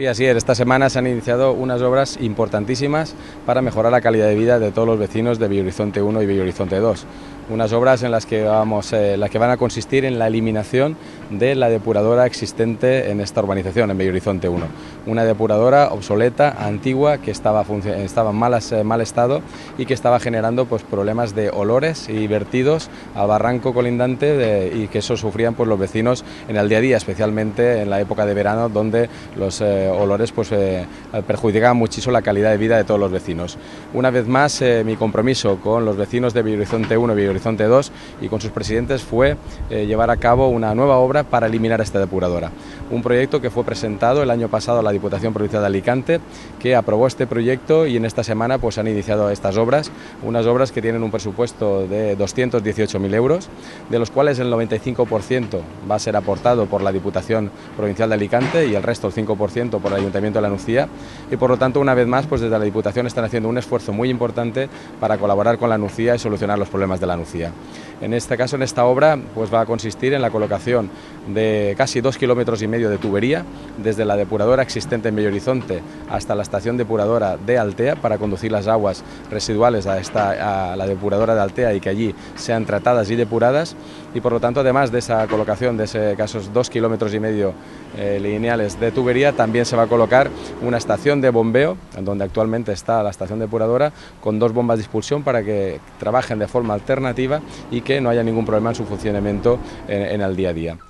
Sí, así es. Esta semana se han iniciado unas obras importantísimas para mejorar la calidad de vida de todos los vecinos de Horizonte 1 y Horizonte 2 unas obras en las que, vamos, eh, las que van a consistir en la eliminación de la depuradora existente en esta urbanización, en Bello Horizonte 1. Una depuradora obsoleta, antigua, que estaba, estaba en eh, mal estado y que estaba generando pues, problemas de olores y vertidos al barranco colindante y que eso sufrían pues, los vecinos en el día a día, especialmente en la época de verano, donde los eh, olores pues, perjudicaban muchísimo la calidad de vida de todos los vecinos. Una vez más, mi compromiso con los vecinos de Bello Horizonte 1 y 2 y con sus presidentes fue eh, llevar a cabo una nueva obra para eliminar esta depuradora. Un proyecto que fue presentado el año pasado a la Diputación Provincial de Alicante, que aprobó este proyecto y en esta semana pues han iniciado estas obras, unas obras que tienen un presupuesto de 218.000 euros, de los cuales el 95% va a ser aportado por la Diputación Provincial de Alicante y el resto, el 5%, por el Ayuntamiento de la Nucía y por lo tanto una vez más pues desde la Diputación están haciendo un esfuerzo muy importante para colaborar con la Nucía y solucionar los problemas de la Nucía. En este caso, en esta obra, pues va a consistir en la colocación de casi dos kilómetros y medio de tubería desde la depuradora existente en Bello Horizonte hasta la estación depuradora de Altea para conducir las aguas residuales a, esta, a la depuradora de Altea y que allí sean tratadas y depuradas. Y por lo tanto, además de esa colocación de ese, esos dos kilómetros y medio eh, lineales de tubería, también se va a colocar una estación de bombeo, en donde actualmente está la estación depuradora, con dos bombas de expulsión para que trabajen de forma y que no haya ningún problema en su funcionamiento en el día a día.